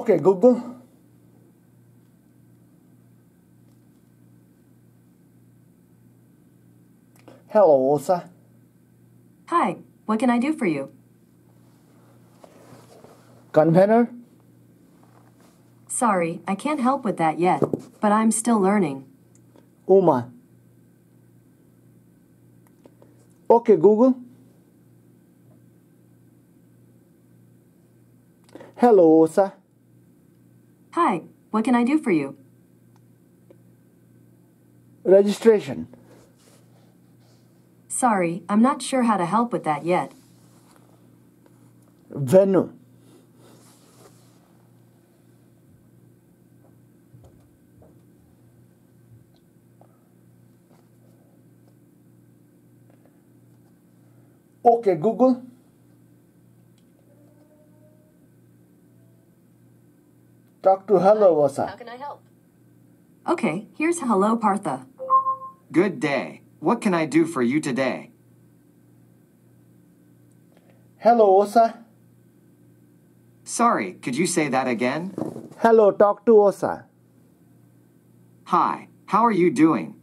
Okay, Google. Hello, Osa. Hi, what can I do for you? Convener? Sorry, I can't help with that yet, but I'm still learning. Uma. Okay, Google. Hello, Osa. Hi, what can I do for you? Registration. Sorry, I'm not sure how to help with that yet. Venue. Okay, Google. Talk to Hello, Osa. How can I help? Okay, here's Hello Partha. Good day. What can I do for you today? Hello, Osa. Sorry, could you say that again? Hello, talk to Osa. Hi, how are you doing?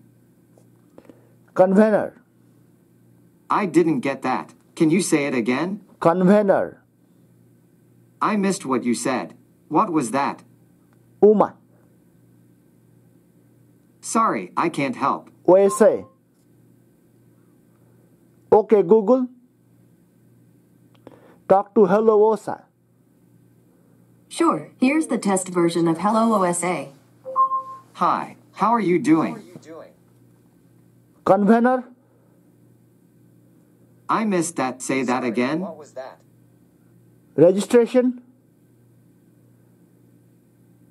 Convener. I didn't get that. Can you say it again? Convener. I missed what you said. What was that? Uma. Sorry, I can't help. USA. Okay, Google. Talk to Hello, Osa. Sure, here's the test version of Hello OSA. Hi, how are you doing? Convener. I missed that. Say that again. What was that? Registration.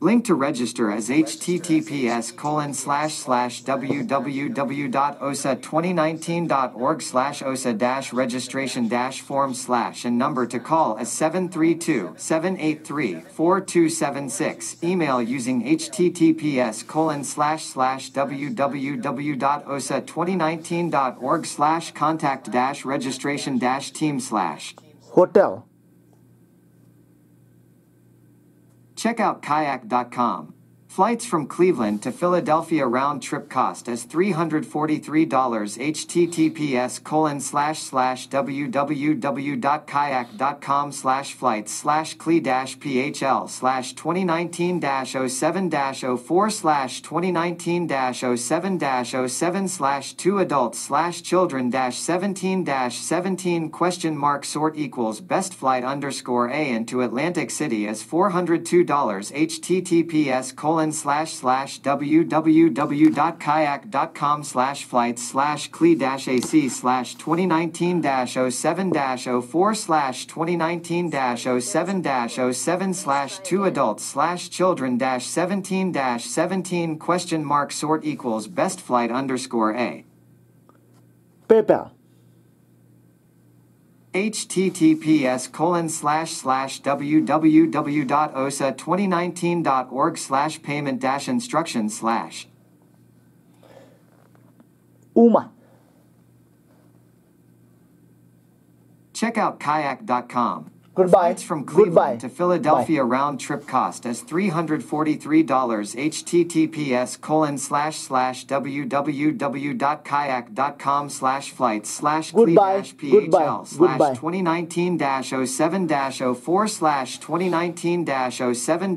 Link to register as https colon slash slash www.osa2019.org slash osa dash registration dash form slash and number to call as 732-783-4276. Email using https colon slash slash www.osa2019.org slash contact dash registration dash team slash. Hotel. Check out kayak.com. Flights from Cleveland to Philadelphia round trip cost as $343 https colon slash slash www.kayak.com slash flights slash cle dash phl slash 2019 07 04 slash 2019 07 07 slash 2 adults slash children 17 17 question mark sort equals best flight underscore a and to Atlantic City as $402 https colon slash slash www.kayak.com slash flights slash cle dash ac slash 2019 07 04 slash 2019 07 07 slash 2 adults slash children dash 17 dash 17 question mark sort equals best flight underscore a PayPal. Https colon slash slash www.osa2019.org slash payment dash instructions slash Uma. check out kayak.com Goodbye. Flights from Cleveland Goodbye. to Philadelphia round trip cost as $343 https colon slash slash www.kayak.com slash flights slash Goodbye. dash Goodbye. phl slash Goodbye. 2019 07 04 slash 2019 07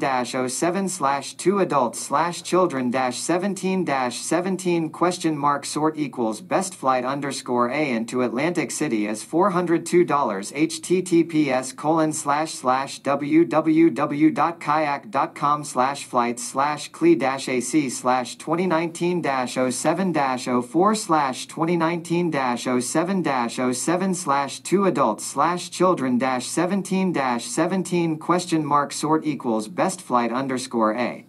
07 slash 2 adults slash children dash 17 17 question mark sort equals best flight underscore a into Atlantic City as $402 https colon slash slash www.kayak.com slash flights slash cle dash ac slash 2019 07 04 slash 2019 07 07 slash 2 adults slash children dash 17 17 question mark sort equals best flight underscore a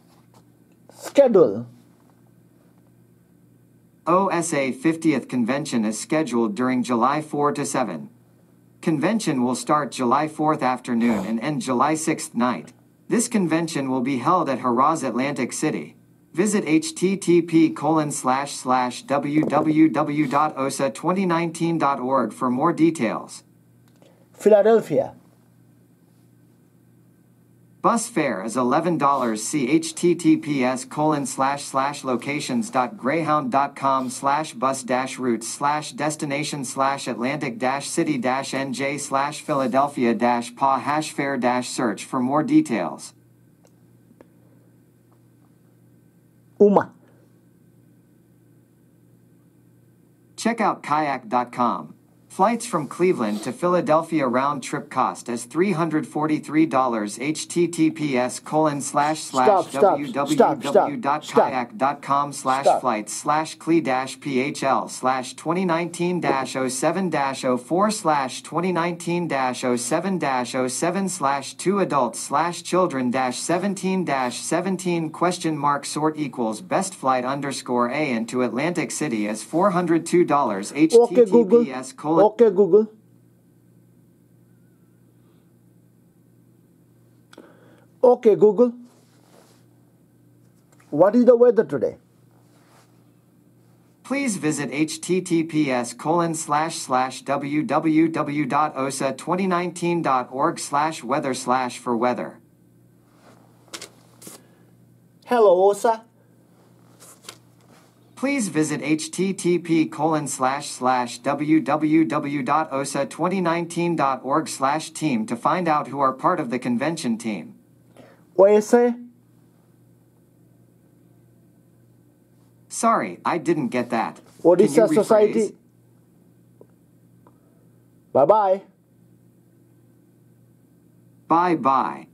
Schedule. OSA 50th convention is scheduled during July 4 to 7. Convention will start July 4th afternoon and end July 6th night. This convention will be held at Harrah's Atlantic City. Visit http colon slash slash www.osa2019.org for more details. Philadelphia. Bus fare is $11. See https colon slash slash locations dot greyhound dot com slash bus dash routes slash destination slash Atlantic dash city dash NJ slash Philadelphia dash PA hash fare dash search for more details. Uma. Check out kayak.com. Flights from Cleveland to Philadelphia round trip cost as $343 https colon slash slash www.kayak.com slash flights slash cle dash phl slash 2019 07 04 slash 2019 07 07 slash 2 adults slash children dash 17 17 question mark sort equals best flight underscore a and to Atlantic City as $402 https Okay, Google. colon Okay, Google. Okay, Google. What is the weather today? Please visit https colon slash slash www.osa2019.org slash weather slash for weather. Hello, Osa. Please visit http colon slash slash www.osa2019.org slash team to find out who are part of the convention team. OSA. Sorry, I didn't get that. Odisha Can? Society. Bye bye. Bye bye.